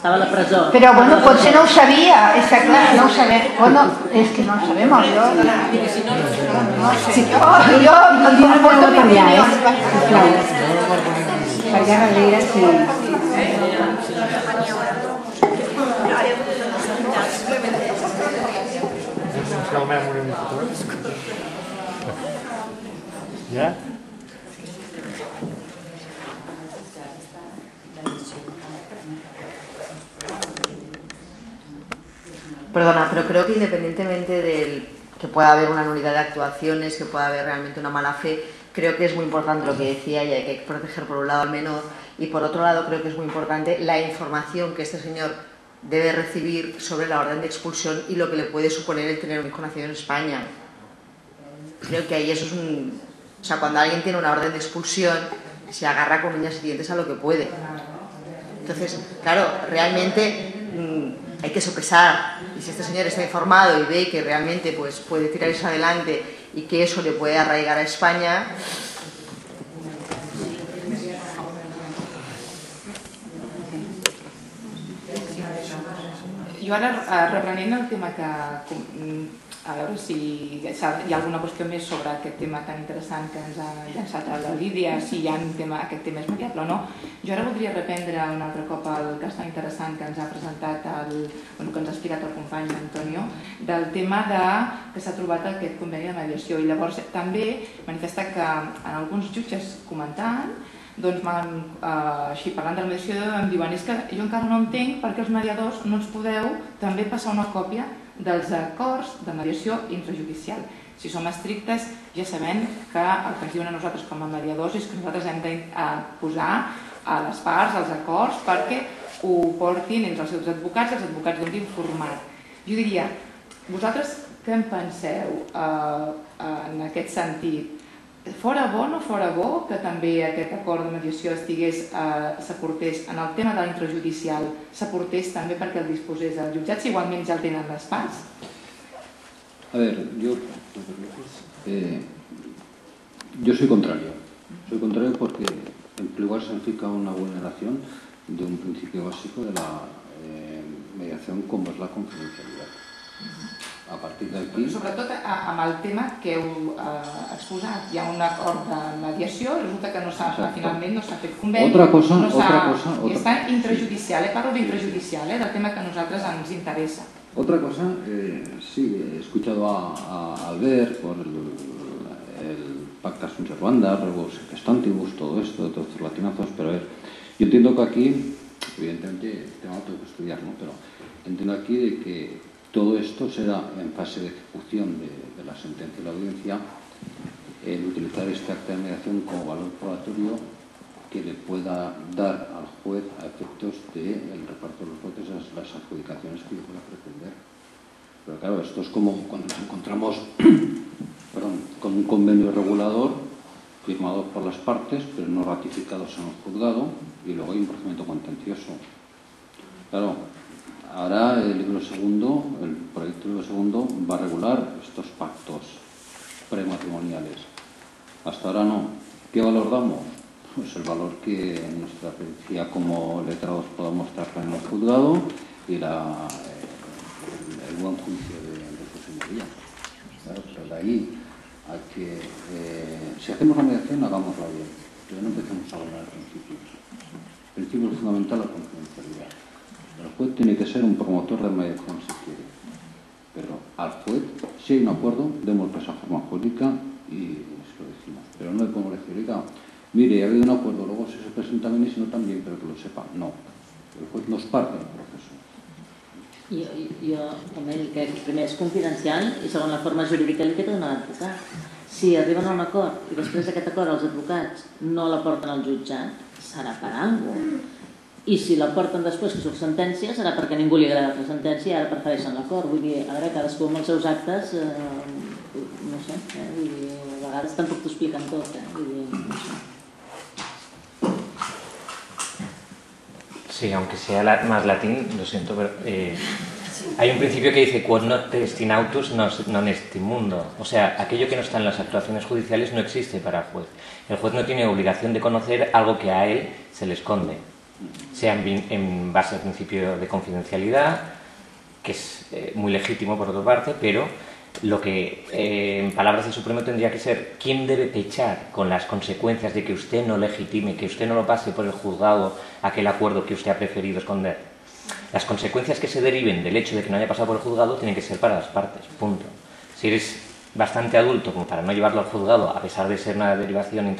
Estava a la presó. Però bueno, potser no ho sabia, està clar, no ho sabem. Bueno, és que no ho sabem, jo... No sé, jo, jo no tinc molta eh? opinió. Sisplau. Ja? Perdona, pero creo que independientemente del que pueda haber una nulidad de actuaciones, que pueda haber realmente una mala fe, creo que es muy importante lo que decía y hay que proteger por un lado al menor y por otro lado creo que es muy importante la información que este señor debe recibir sobre la orden de expulsión y lo que le puede suponer el tener un hijo nacido en España. Creo que ahí eso es un... O sea, cuando alguien tiene una orden de expulsión, se agarra con uñas y dientes a lo que puede. Entonces, claro, realmente mm, hay que sopesar. Y si este señor está informado y ve que realmente pues, puede tirar eso adelante y que eso le puede arraigar a España, Jo ara, eh, reprenent el tema que... A veure si hi ha alguna qüestió més sobre aquest tema tan interessant que ens ha llançat la Lídia, si hi ha un tema, aquest tema és variable o no. Jo ara voldria reprendre un altre cop el cas tan interessant que ens ha presentat, el, bueno, que ens ha explicat el company Antonio, del tema de que s'ha trobat aquest conveni de mediació. I llavors també manifesta que en alguns jutges comentant doncs eh, així parlant de la mediació, em diuen és que jo encara no entenc perquè els mediadors no ens podeu també passar una còpia dels acords de mediació intrajudicial. Si som estrictes, ja sabem que el que ens diuen a nosaltres com a mediadors és que nosaltres hem de eh, posar a les parts els acords perquè ho portin entre els seus advocats els advocats donin format. Jo diria, vosaltres què en penseu eh, en aquest sentit? Fora bo no fora bo que també aquest acord de mediació estigués, eh, s'aportés en el tema de l'intrajudicial, s'aportés també perquè el disposés el jutjat, si igualment ja el tenen les parts? A ver, yo, eh, yo soy contrario. Soy contrario porque en lugar significa una vulneración de un principio básico de la eh, mediación como es la confidencialidad. A partir de aquí... Sobretot amb el tema que heu eh, exposat. Hi ha un acord de mediació, resulta que no finalment no s'ha fet conveni, Otra cosa, no otra cosa, otra- està intrajudicial, eh? parlo d'intrajudicial, eh? del tema que a nosaltres ens interessa. Otra cosa, eh, sí, he escuchado a, a Albert por el, el Pacta sunt servanda, rebus estantibus, todo esto, todos estos latinazos, pero a ver, yo entiendo que aquí, evidentemente, el tema lo tengo que estudiar, ¿no? Pero entiendo aquí de que todo esto será en fase de ejecución de, de la sentencia y la audiencia, el utilizar este acta de mediación como valor probatorio que le pueda dar al juez a efectos del reparto de los lotes las, adjudicaciones que yo pueda pretender. Pero claro, esto es como cuando nos encontramos con un convenio regulador firmado por las partes, pero no ratificados en el juzgado, y luego hay un procedimiento contencioso. Claro, ahora el libro segundo, el proyecto libro segundo, va a regular estos pactos prematrimoniales. Hasta ahora no. ¿Qué valor damos? Pues el valor que nuestra pericia como letrados podamos tratar en el juzgado y eh, el, buen juicio de, de su señoría. Claro, pero de ahí a que eh, si hacemos la mediación hagámosla bien, pero no empecemos a hablar de principios. El principio fundamental la confidencialidad. El juez tiene que ser un promotor de mediación si quiere. Pero al juez, si hay un acuerdo, demos esa forma jurídica y se lo decimos. Pero no le podemos decir, mire, ha habido un acuerdo, luego si se presenta bien y si no también, pero que lo sepa. No. El juez nos parte del proceso. Jo, jo també crec que primer és confidencial i segon la forma jurídica li queda donar l'advocat. Si arriben a un acord i després d'aquest acord els advocats no la porten al jutjat, serà per alguna I si la porten després que surt sentència serà perquè a ningú li agrada la sentència i ara prefereixen l'acord. Vull dir, a veure, cadascú amb els seus actes, eh, no sé, eh, vull dir, a vegades tampoc t'ho expliquen eh? Sí, aunque sea más latín, lo siento, pero eh, Hay un principio que dice, quod not est in autus non est mundo. O sea, aquello que no está en las actuaciones judiciales no existe para el juez. El juez no tiene obligación de conocer algo que a él se le esconde, sea en, base al principio de confidencialidad, que es eh, muy legítimo por otra parte, pero lo que eh, en palabras del Supremo tendría que ser quién debe pechar con las consecuencias de que usted no legitime, que usted no lo pase por el juzgado aquel acuerdo que usted ha preferido esconder. Las consecuencias que se deriven del hecho de que no haya pasado por el juzgado tienen que ser para las partes, punto. Si eres bastante adulto como para no llevarlo al juzgado, a pesar de ser una derivación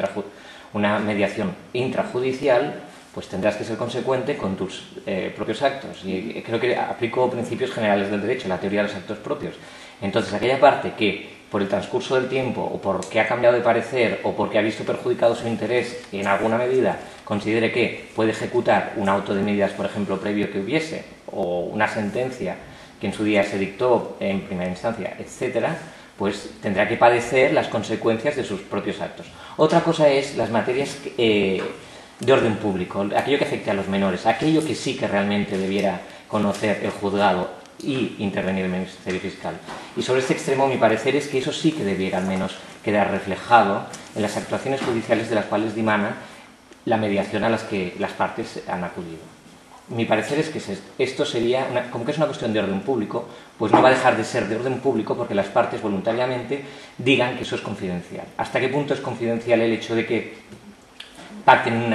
una mediación intrajudicial, pues tendrás que ser consecuente con tus eh, propios actos. Y creo que aplico principios generales del derecho, la teoría de los actos propios. Entonces, aquella parte que por el transcurso del tiempo o porque ha cambiado de parecer o porque ha visto perjudicado su interés en alguna medida considere que puede ejecutar un auto de medidas, por ejemplo, previo que hubiese o una sentencia que en su día se dictó en primera instancia, etcétera, pues tendrá que padecer las consecuencias de sus propios actos. Otra cosa es las materias eh, de orden público, aquello que afecte a los menores, aquello que sí que realmente debiera conocer el juzgado y intervenir el Ministerio Fiscal. Y sobre este extremo mi parecer es que eso sí que debiera al menos quedar reflejado en las actuaciones judiciales de las cuales dimana la mediación a las que las partes han acudido. Mi parecer es que esto sería, como que es una cuestión de orden público, pues no va a dejar de ser de orden público porque las partes voluntariamente digan que eso es confidencial. ¿Hasta qué punto es confidencial el hecho de que pacten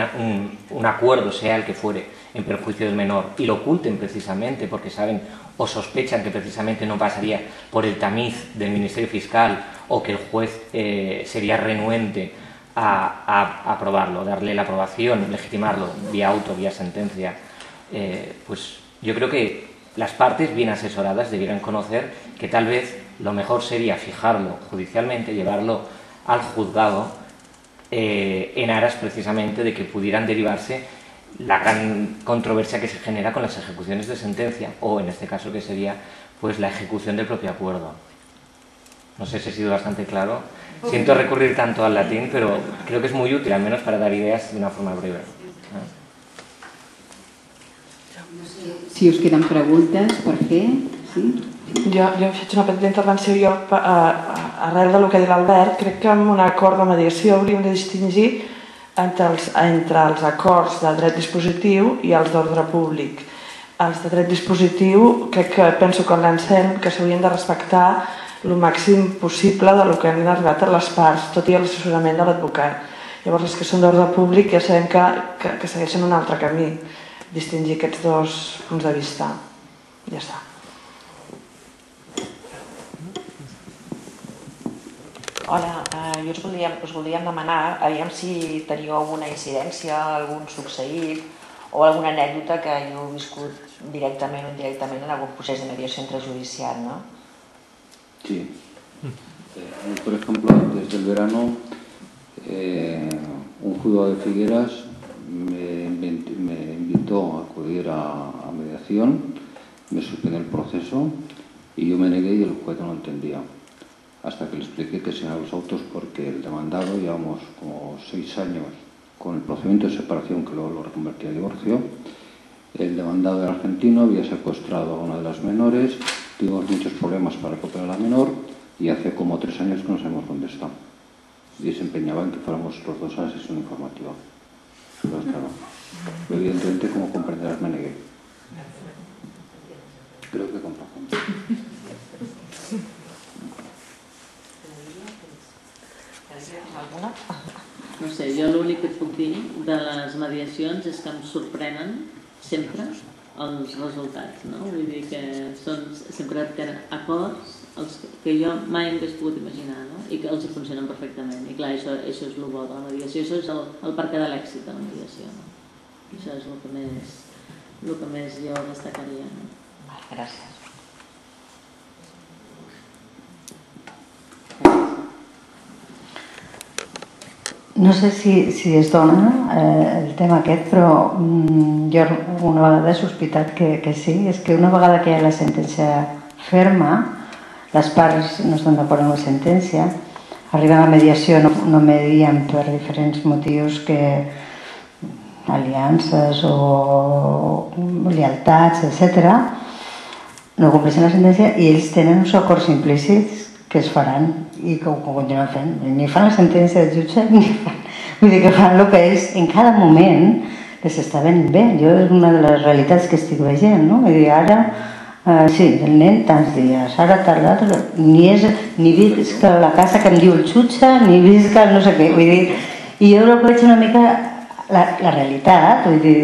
un, acuerdo, sea el que fuere, en perjuicio del menor y lo oculten precisamente porque saben o sospechan que precisamente no pasaría por el tamiz del Ministerio Fiscal o que el juez eh, sería renuente a, aprobarlo, darle la aprobación, legitimarlo vía auto, vía sentencia, eh, pues yo creo que las partes bien asesoradas debieran conocer que tal vez lo mejor sería fijarlo judicialmente, llevarlo al juzgado eh, en aras precisamente de que pudieran derivarse la gran controversia que se genera con las ejecuciones de sentencia, o en este caso que sería pues la ejecución del propio acuerdo. No sé si he sido bastante claro. Siento recurrir tanto al latín, pero creo que es muy útil, al menos para dar ideas de una forma breve. Si us queden preguntes per fer, sí? Jo, jo faig una petita intervenció. Jo, arrel del que dit l'Albert, crec que amb un acord de mediació hauríem de distingir entre els, entre els acords de dret dispositiu i els d'ordre públic. Els de dret dispositiu crec que penso que l'Anselm que s'haurien de respectar el màxim possible de lo que han arribat a les parts, tot i l'assessorament de l'advocat. Llavors, els que són d'ordre públic ja sabem que, que, que segueixen un altre camí, distingir aquests dos punts de vista. Ja està. Hola, eh, jo us volíem, us volíem demanar, aviam si teniu alguna incidència, algun succeït o alguna anècdota que hàgiu viscut directament o indirectament en algun procés de mediació intrajudicial, ¿no? Sí. Eh, por ejemplo, desde el verano, eh, un juzgado de Figueras me, me invitó a acudir a, a mediación, me suspendió el proceso y yo me negué y el juez no entendía hasta que le expliqué que sean los autos porque el demandado llevamos como seis años con el procedimiento de separación que luego lo reconvertía a divorcio. El demandado era argentino, había secuestrado a una de las menores, tuvimos muchos problemas para recuperar a la menor y hace como tres años que no sabemos dónde está. Y se empeñaba en que fuéramos los dos a la sesión informativa. evidentemente, como comprenderás, me negué. Creo que con Alguna? No sé, jo l'únic que puc dir de les mediacions és que em sorprenen sempre els resultats, no? Vull dir que són sempre acords els que jo mai em hagués pogut imaginar, no? I que els funcionen perfectament. I clar, això, això és el bo de la mediació, això és el, el perquè de l'èxit de la mediació, no? Això és el que més, el que més jo destacaria, no? Gràcies. No sé si, si es dona eh, el tema aquest, però mm, jo una vegada he sospitat que, que sí. És que una vegada que hi ha la sentència ferma, les parts no estan d'acord amb la sentència, arriben a mediació, no, no medien per diferents motius que aliances o lealtats, etc. no compleixen la sentència i ells tenen uns acords implícits que es faran i que ho continuen fent. Ni fan la sentència del jutge ni fan... Vull dir que fan el que ells en cada moment les està venint bé. Jo és una de les realitats que estic veient, no? Vull dir, ara, eh, sí, el nen tants dies, ara tal, l'altre, ni, és, ni visc a la casa que em diu el jutge, ni visc al no sé què. Vull dir, i jo el que veig una mica la, la realitat, vull dir,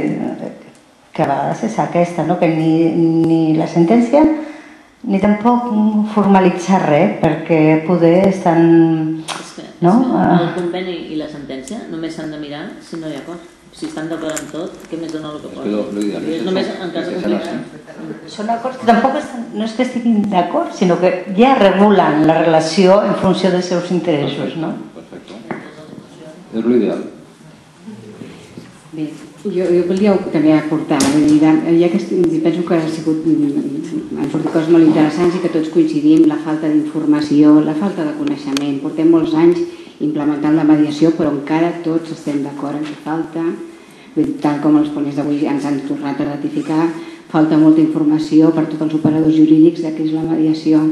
que a vegades és aquesta, no? que ni, ni la sentència ni tampoc formalitzar res, perquè poder estan... És que, No? és que Ah. el conveni i la sentència només s'han de mirar si no hi ha acord. Si estan d'acord amb tot, què més dona el que posa? lo- lo ideal és només en cas de. Són acords que tampoc estan, no és que estiguin d'acord, sinó que ja regulen la relació en funció dels seus interessos, no? Perfecte. És l'ideal. Bé, jo, jo volia també aportar, vull dir, ja que penso que ha sigut, mm, han sortit coses molt interessants i que tots coincidim, la falta d'informació, la falta de coneixement. Portem molts anys implementant la mediació, però encara tots estem d'acord en que falta, tal com els ponents d'avui ens han tornat a ratificar, falta molta informació per tots els operadors jurídics de què és la mediació.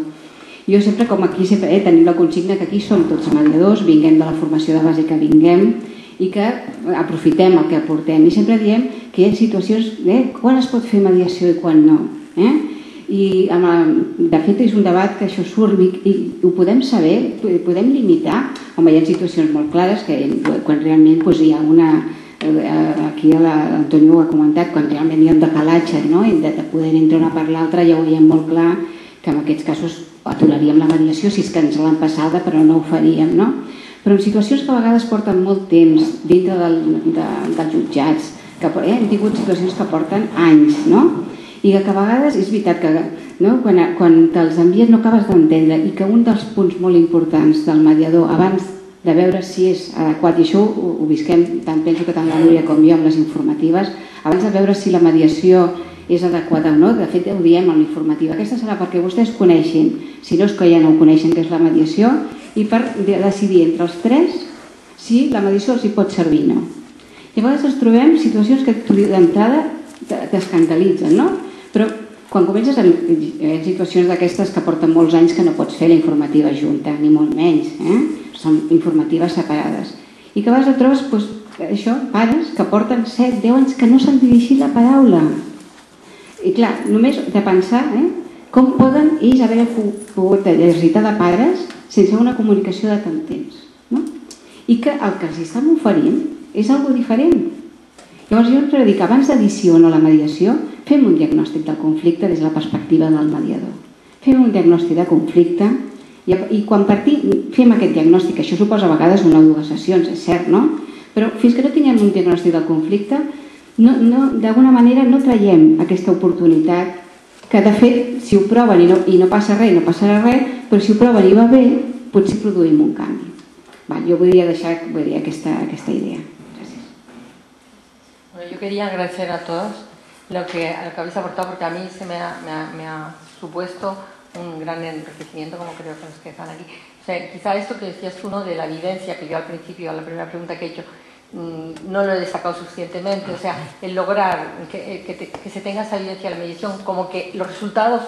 Jo sempre, com aquí, sempre eh, tenim la consigna que aquí som tots mediadors, vinguem de la formació de base que vinguem, i que aprofitem el que aportem. I sempre diem que hi ha situacions eh, quan es pot fer mediació i quan no. Eh? I amb el, de fet és un debat que això surt i, i ho podem saber, podem limitar. Home, hi ha situacions molt clares que quan realment doncs, hi ha una... eh, Aquí la- l'Antonio ho ha comentat, quan realment hi ha un decalatge no? De, de poder entre una per l'altra ja ho veiem molt clar que en aquests casos aturaríem la mediació si és que ens l'han passada però no ho faríem. No? Però en situacions que a vegades porten molt temps dintre del, de, dels jutjats, que eh, hem tingut situacions que porten anys, no? i que, a vegades és veritat que no? quan, quan te'ls envies no acabes d'entendre i que un dels punts molt importants del mediador abans de veure si és adequat, i això ho, ho visquem, tant penso que tant la Núria com jo amb les informatives, abans de veure si la mediació és adequada o no, de fet ho diem en l'informativa, aquesta serà perquè vostès coneixin, si no és que ja no ho coneixen, que és la mediació, i per de- decidir entre els tres si la mediació els hi pot servir o no. I a vegades ens trobem situacions que d'entrada te- t'escandalitzen, no? Però quan comences en, en situacions d'aquestes que porten molts anys que no pots fer la informativa junta, ni molt menys, eh? són informatives separades. I que a vegades et trobes doncs, això, pares que porten 7, 10 anys que no s'han dirigit la paraula. I clar, només de pensar eh, com poden ells haver pogut exercitar de pares sense una comunicació de tant temps. No? I que el que els estan oferint és algo diferent. Llavors jo sempre dic, abans d'edició o no la mediació, fem un diagnòstic del conflicte des de la perspectiva del mediador. Fem un diagnòstic de conflicte i, i quan partim, fem aquest diagnòstic, això suposa a vegades una o dues sessions, és cert, no? Però fins que no tinguem un diagnòstic del conflicte, no, no, d'alguna manera no traiem aquesta oportunitat que de fet, si ho proven i no, i no passa res, no passarà res, però si ho proven i va bé, potser produïm un canvi. Va, jo volia deixar vull dir, aquesta, aquesta idea. Bueno, yo quería agradecer a todos lo que, lo que habéis aportado porque a mí se me ha, me ha- me ha supuesto un gran enriquecimiento, como creo que los que están aquí. O sea, quizá esto que decías tú, ¿no? de la vivencia, que yo al principio, a la primera pregunta que he hecho, no lo he destacado suficientemente. O sea, el lograr que, eh, te- que se tenga esa evidencia de la medición, como que los resultados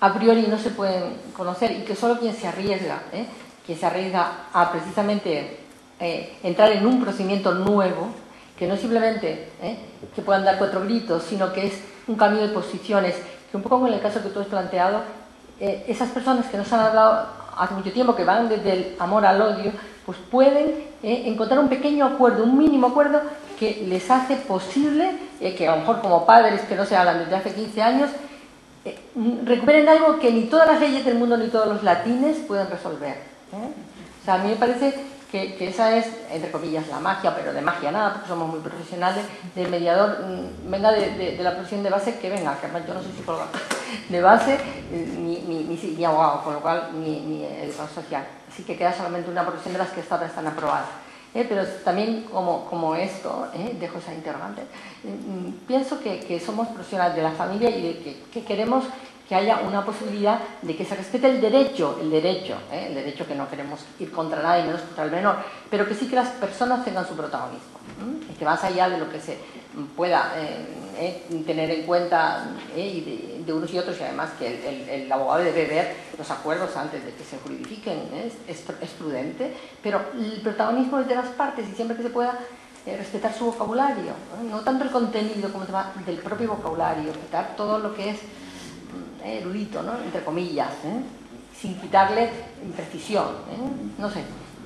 a priori no se pueden conocer y que solo quien se arriesga, ¿eh? quien se arriesga a precisamente eh, entrar en un procedimiento nuevo, que no es simplemente ¿eh? que puedan dar cuatro gritos, sino que es un cambio de posiciones, que un poco como en el caso que tú has planteado, esas personas que nos han hablado hace mucho tiempo, que van desde el amor al odio, pues pueden eh, encontrar un pequeño acuerdo, un mínimo acuerdo que les hace posible eh, que a lo mejor como padres que no se hablan desde hace 15 años, eh, mm, recuperen algo que ni todas las leyes del mundo ni todos los latines pueden resolver. O sea, a mí me parece que, esa es, entre comillas, la magia, pero de magia nada, porque somos muy profesionales, del mediador, mm, venga de, la profesión de base, que venga, que yo no soy psicóloga, de base, eh, ni, ni, abogado, con lo cual ni, ni educador social. Así que queda solamente una profesión de las que están aprobadas. ¿eh? Pero también como, como esto, ¿eh? dejo esa interrogante, mm, pienso que, somos profesionales de la familia y de que queremos que haya una posibilidad de que se respete el derecho, el derecho, ¿eh? el derecho que no queremos ir contra nadie, menos contra el menor, pero que sí que las personas tengan su protagonismo, y que más allá de lo que se pueda eh, eh, tener en cuenta de, unos y otros y además que el, abogado debe ver los acuerdos antes de que se juridifiquen, es, es, prudente, pero el protagonismo es de las partes y siempre que se pueda respetar su vocabulario, ¿no? tanto el contenido como el tema del propio vocabulario, quitar todo lo que es mm, erudito, ¿no? entre comillas, sin quitarle imprecisión, no sé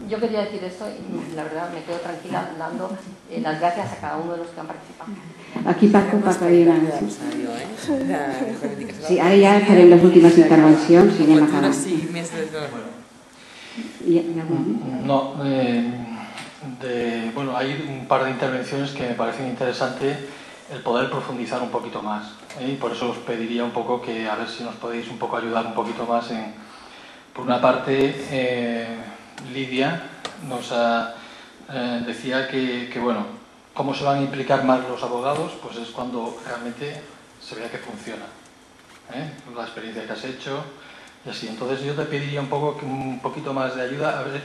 yo quería decir esto y la verdad me quedo tranquila dando eh, las gracias a cada uno de los que han participado. Aquí Paco, Paco dirà. Sí, ara ja farem les últimes intervencions i anem acabant. Sí, més de No, eh, de, bueno, hay un par de intervenciones que me parecen interesantes el poder profundizar un poquito más. ¿eh? Y por eso os pediría un poco que a ver si nos podéis un poco ayudar un poquito más por una parte, eh, Lidia nos eh, decía que, bueno, cómo se van a implicar más los abogados, pues es cuando realmente se vea que funciona. La experiencia que has hecho y así. Entonces yo te pediría un, poco, un poquito más de ayuda a ver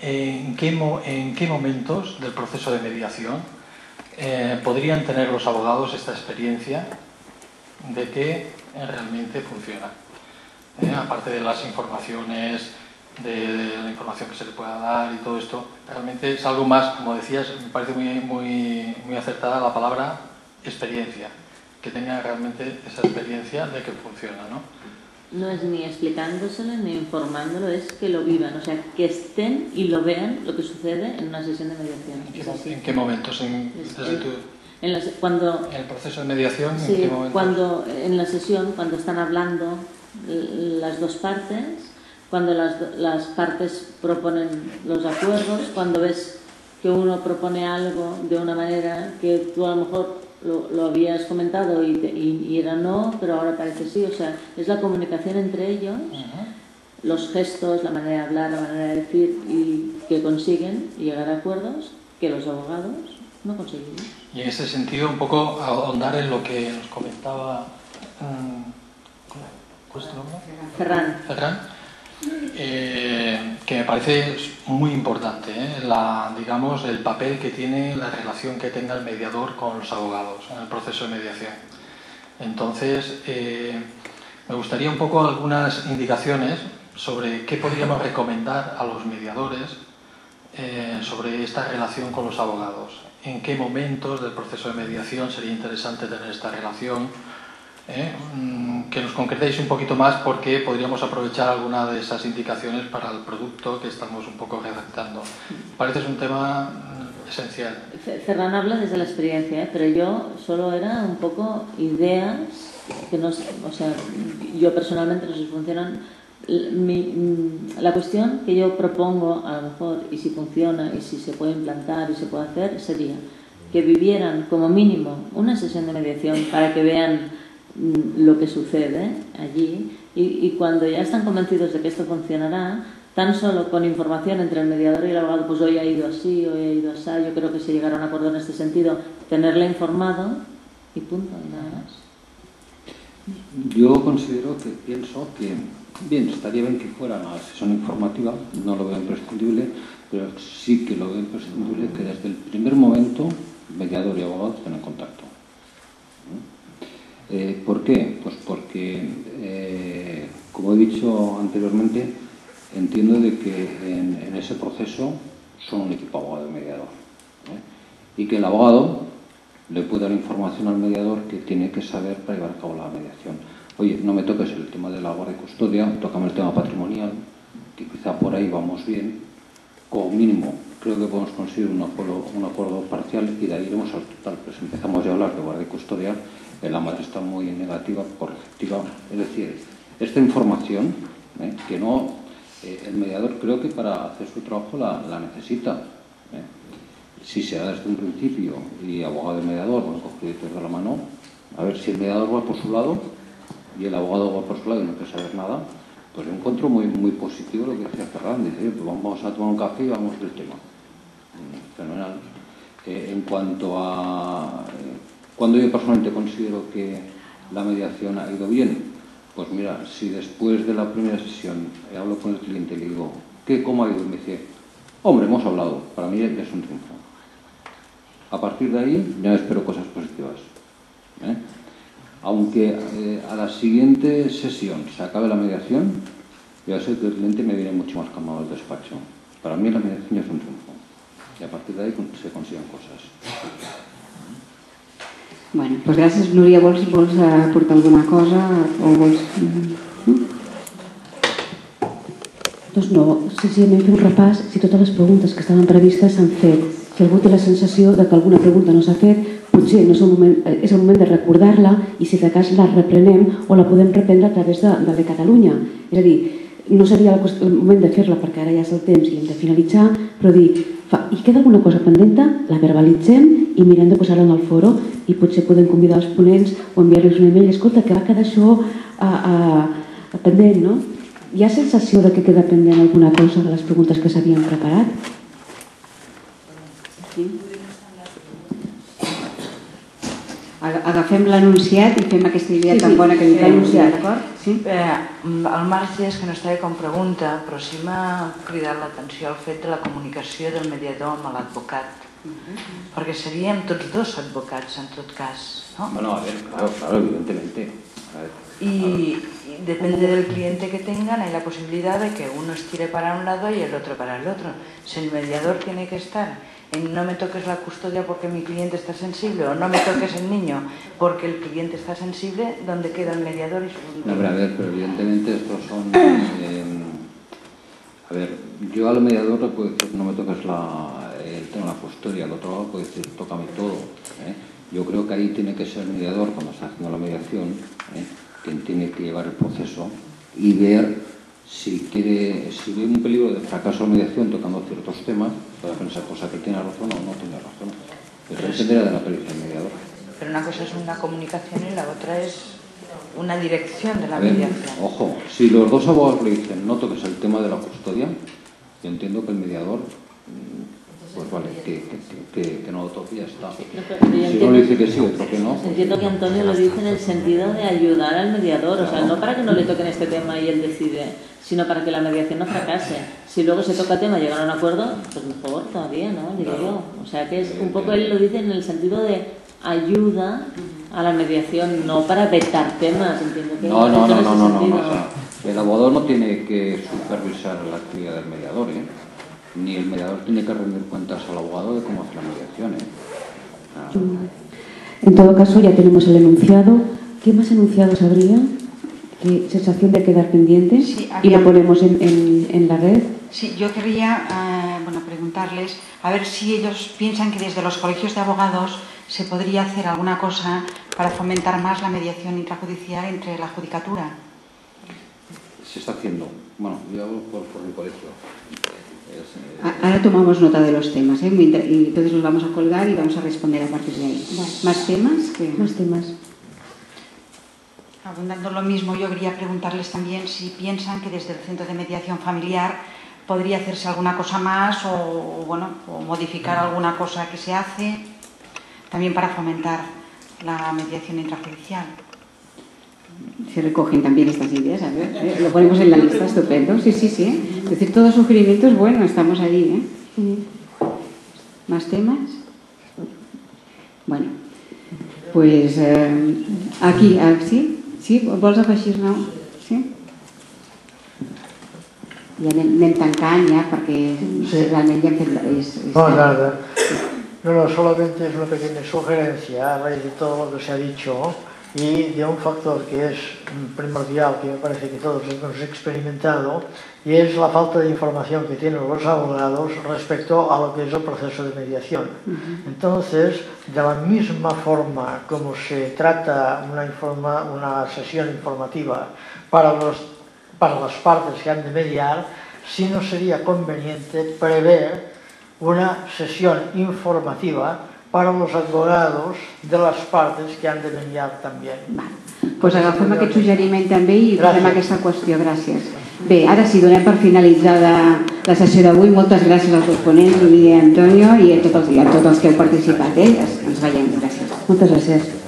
en qué, en qué momentos del proceso de mediación eh, podrían tener los abogados esta experiencia de que realmente funciona. aparte de las informaciones de, la información que se le pueda dar y todo esto, realmente es algo más, como decías, me parece muy, muy, muy acertada la palabra experiencia, que tenga realmente esa experiencia de que funciona, ¿no? No es ni explicándoselo ni informándolo, es que lo vivan, o sea, que estén y lo vean lo que sucede en una sesión de mediación. ¿En qué, momentos? En, cuando, el proceso de mediación? Sí, ¿en qué momentos? cuando en la sesión, cuando están hablando las dos partes, cuando las, las partes proponen los acuerdos, cuando ves que uno propone algo de una manera que tú a lo mejor lo, lo habías comentado y, y, era no, pero ahora parece sí. O sea, es la comunicación entre ellos, los gestos, la manera de hablar, la manera de decir y que consiguen llegar a acuerdos que los abogados no consiguen. Y en ese sentido, un poco ahondar en lo que nos comentaba. ¿Cuál es tu nombre? Ferran. Ferran eh, que me parece muy importante, ¿eh? digamos, el papel que tiene, la relación que tenga el mediador con los abogados en el proceso de mediación. Entonces, eh, me gustaría un poco algunas indicaciones sobre qué podríamos recomendar a los mediadores sobre esta relación con los abogados. En qué momentos del proceso de mediación sería interesante tener esta relación ¿eh? Mm, que nos concretéis un poquito más porque podríamos aprovechar alguna de esas indicaciones para el producto que estamos un poco redactando. Parece es un tema mm, esencial. Ferran habla desde la experiencia, ¿eh? pero yo solo era un poco ideas que no o sea, yo personalmente no si funcionan. Mm, la cuestión que yo propongo, a lo mejor, y si funciona, y si se puede implantar y se puede hacer, sería que vivieran como mínimo una sesión de mediación para que vean lo que sucede allí y, cuando ya están convencidos de que esto funcionará, tan solo con información entre el mediador y el abogado, pues hoy ha ido así, hoy ha ido así, yo creo que se llegará a un acuerdo en este sentido, tenerle informado y punto, nada más. Yo considero que pienso que, bien, estaría bien que fuera una sesión informativa, no lo veo imprescindible, pero sí que lo veo imprescindible que desde el primer momento mediador y abogado estén en contacto. Eh, ¿Por qué? Pues porque, eh, como he dicho anteriormente, entiendo de que en, ese proceso son un equipo abogado y mediador. ¿eh? Y que el abogado le puede dar información al mediador que tiene que saber para llevar a cabo la mediación. Oye, no me toques el tema de la guardia y custodia, tócame el tema patrimonial, que quizá por ahí vamos bien. Como mínimo, creo que podemos conseguir un acuerdo, parcial y de ahí iremos al total. Pues empezamos ya a hablar de guardia y custodia la madre está muy negativa, correctiva. Es decir, esta información, ¿eh? que no, eh, el mediador creo que para hacer su trabajo la, necesita. ¿eh? Si se da desde un principio y abogado y mediador van cogidos de la mano, a ver si el mediador va por su lado y el abogado va por su lado y no quiere saber nada, pues yo encuentro muy, positivo lo que decía Ferran, dice, pues vamos a tomar un café y vamos del tema. Fenomenal. en cuanto a cuando yo personalmente considero que la mediación ha ido bien, pues mira, si después de la primera sesión hablo con el cliente y le digo, ¿qué, ¿cómo ha ido? Y me dice, hombre, hemos hablado, para mí es un triunfo. A partir de ahí ya espero cosas positivas. ¿eh? Aunque eh, a la siguiente sesión se acabe la mediación, ya sé que el cliente me viene mucho más calmado al despacho. Para mí la mediación es un triunfo. Y a partir de ahí se consiguen cosas. Bueno, doncs gràcies. Núria, vols, vols aportar alguna cosa o vols... Mm? Doncs no, senzillament fer un repàs si totes les preguntes que estaven previstes s'han fet. Si algú té la sensació de que alguna pregunta no s'ha fet, potser no és, el moment, eh, és el moment de recordar-la i si de cas la reprenem o la podem reprendre a través de, de, de Catalunya. És a dir, no seria el moment de fer-la perquè ara ja és el temps i hem de finalitzar, però dir, fa, i queda alguna cosa pendenta, la verbalitzem i mirem de posar-la en el foro i potser podem convidar els ponents o enviar-los un email, escolta, que va quedar això a, a, a pendent, no? Hi ha sensació de que queda pendent alguna cosa de les preguntes que s'havien preparat? Sí. Agafem l'anunciat i fem aquesta idea sí, tan bona que diu l'anunciat, d'acord? Sí? Eh, al marge és que no estava com pregunta, però sí m'ha cridat l'atenció el fet de la comunicació del mediador amb l'advocat. Uh -huh. Perquè seríem tots dos advocats, en tot cas. ¿no? Bueno, a ver, claro, claro, evidentemente. A ver, y, y, depende del cliente que tengan, hay la posibilidad de que uno estire para un lado y el otro para el otro. Si el mediador tiene que estar en no me toques la custodia porque mi cliente está sensible o no me toques el niño porque el cliente está sensible, ¿dónde queda el mediador y su no, pero a ver, pero evidentemente estos son... Eh, a ver, yo al mediador le puedo decir no me toques la, el tema de la custodia, al otro lado puedo decir tócame todo. ¿eh? Yo creo que ahí tiene que ser el mediador cuando está haciendo la mediación. ¿eh? quien tiene que llevar el proceso y ver si quiere, si ve un peligro de fracaso de mediación tocando ciertos temas, para pensar cosa que tiene razón o no tiene razón. Eso dependerá de la pericia del mediador. Pero una cosa es una comunicación y la otra es una dirección de la mediación. Ojo, si los dos abogados le dicen no toques el tema de la custodia, yo entiendo que el mediador pues vale, que, que, que, que no lo toque y ya está. Sí, no, si entiendo, uno dice que sí, otro que no. Pues entiendo que Antonio lo dice en el sentido de ayudar al mediador, claro. o sea, no para que no le toquen este tema y él decide, sino para que la mediación no fracase. Si luego se toca tema y llegan a un acuerdo, pues mejor todavía, ¿no? Digo claro. yo. O sea, que es un poco, él lo dice en el sentido de ayuda a la mediación, no para vetar temas, entiendo que no, no, no, no, no, no, no, o sea, el abogado no tiene que supervisar la actividad del mediador, ¿eh? Ni el mediador tiene que rendir cuentas al abogado de cómo hace la mediación. ¿eh? Ah. En todo caso, ya tenemos el enunciado. ¿Qué más enunciados habría? ¿Qué sensación de quedar pendiente? Sí, había... Y lo ponemos en, en, en, la red. Sí, yo querría uh, bueno, preguntarles a ver si ellos piensan que desde los colegios de abogados se podría hacer alguna cosa para fomentar más la mediación intrajudicial entre la judicatura. Se está haciendo. Bueno, yo hablo por, por mi colegio. Ahora tomamos nota de los temas ¿eh? y entonces los vamos a colgar y vamos a responder a partir de ahí. Vale. ¿Más temas? Que... Más temas. Abundando lo mismo, yo quería preguntarles también si piensan que desde el Centro de Mediación Familiar podría hacerse alguna cosa más o, bueno, o modificar alguna cosa que se hace también para fomentar la mediación intrajudicial se recogen también estas ideas, a ver, ¿eh? lo ponemos en la lista, estupendo, sí, sí, sí. Es decir, todo sugerimiento es bueno, estamos ahí, ¿eh? ¿Más temas? Bueno, pues eh, aquí, sí? Sí? Vols afegir-ne? Sí? Ja anem, anem tancant ja, perquè sí. realment ja hem fet... És, és no, nada. No, no, solamente es una pequeña sugerencia a raíz de todo lo que se ha dicho. Y de un factor que es primordial, que me parece que todos hemos experimentado, y es la falta de información que tienen los abogados respecto a lo que es el proceso de mediación. Entonces, de la misma forma como se trata una, informa, una sesión informativa para, los, para las partes que han de mediar, sí no sería conveniente prever una sesión informativa para los abogados de les partes que han de mediar també. Va. Pues agafem aquest suggeriment també i posem aquesta qüestió. Gràcies. Bé, ara sí, donem per finalitzada la sessió d'avui. Moltes gràcies als dos ponents, Lídia i Antonio, i a tots els, a tots els que heu participat. Eh? Ens veiem. Gràcies. Moltes gràcies.